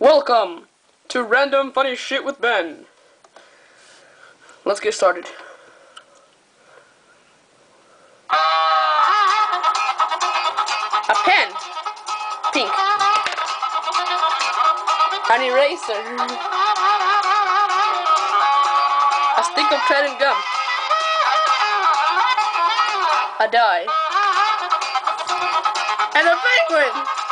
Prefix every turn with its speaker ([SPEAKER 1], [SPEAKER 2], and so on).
[SPEAKER 1] Welcome to Random Funny Shit with Ben. Let's get started. A pen. Pink. An eraser. A stick of chewing gum. A die. And a penguin!